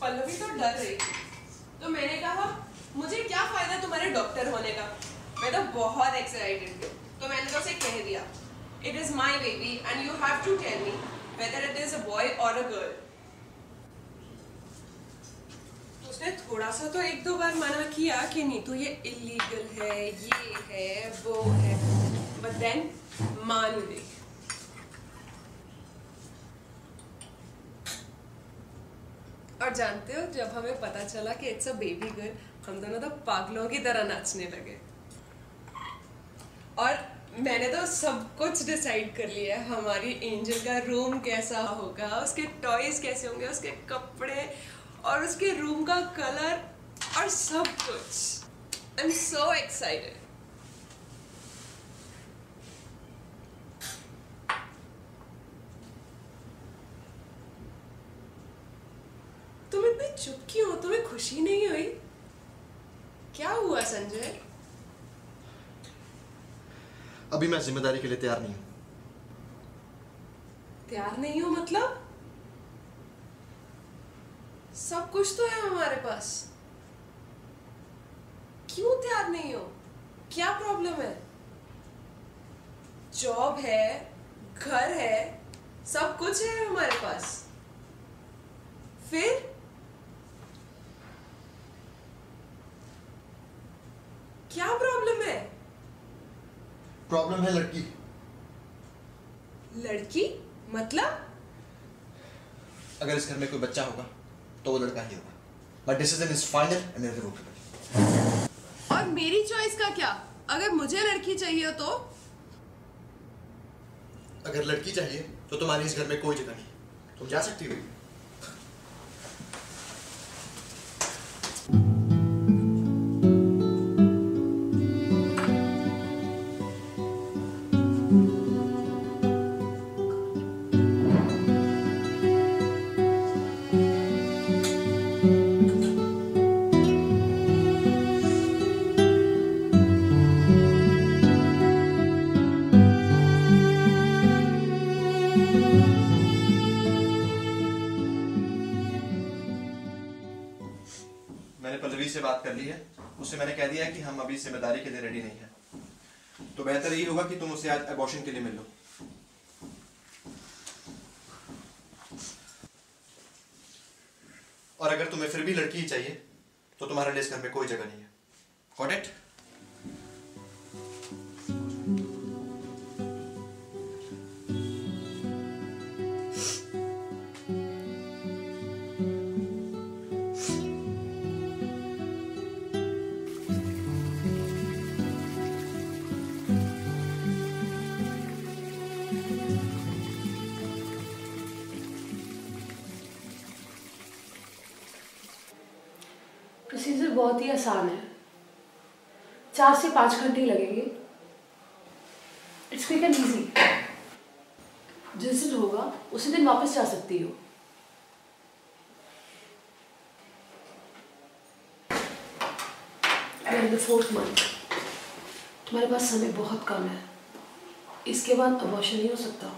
पल्लवी तो डर रही थी। तो मैंने कहा, मुझे क्या फ़ायदा तुम्हारे डॉक्टर होने का? मैं तो बहुत एक्साइटेड थी तो मैंने तो उसे कह दिया it is my baby and you have to tell me whether it is a boy और अ गर्ल उसने थोड़ा सा तो एक दो बार मना किया कि नहीं तो ये इलीगल है, ये है, वो है। बट देन मान गई और जानते हो, जब हमें पता चला कि इट्स अ बेबी गर्ल हम दोनों तो पागलों की तरह नाचने लगे। और मैंने तो सब कुछ डिसाइड कर लिया है, हमारी एंजल का रूम कैसा होगा, उसके टॉयज कैसे होंगे, उसके कपड़े और उसके रूम का कलर और सब कुछ। आई एम सो एक्साइटेड इतने चुप क्यों हो तुम्हें खुशी नहीं हुई? क्या हुआ संजय? अभी मैं ज़िम्मेदारी के लिए तैयार नहीं हूँ। तैयार नहीं हो मतलब? सब कुछ तो है हमारे पास। क्यों तैयार नहीं हो? क्या प्रॉब्लम है? जॉब है घर है सब कुछ है हमारे पास। फिर? क्या प्रॉब्लम है? प्रॉब्लम है लड़की। लड़की? मतलब? अगर इस घर में कोई बच्चा होगा तो वो लड़का ही होगा। But decision is final and irrevocable और मेरी चॉइस का क्या? अगर मुझे लड़की चाहिए तो? अगर लड़की चाहिए तो तुम्हारी इस घर में कोई जगह नहीं। तुम जा सकती हो? मैंने पल्लवी से बात कर ली है। उससे मैंने कह दिया है कि हम अभी ज़िम्मेदारी के लिए रेडी नहीं है। तो बेहतर यही होगा कि तुम उसे आज एबॉर्शन के लिए मिल लो। और अगर तुम्हें फिर भी लड़की ही चाहिए तो तुम्हारे लिए इस घर में कोई जगह नहीं है। Got it? प्रोसीजर बहुत ही आसान है। चार से पाँच घंटे लगेंगे। इट्स क्विक एंड इजी जिस दिन होगा, उसी दिन वापस जा सकती हो। द फोर्थ मंथ तुम्हारे पास समय बहुत कम है। इसके बाद अबॉर्शन नहीं हो सकता।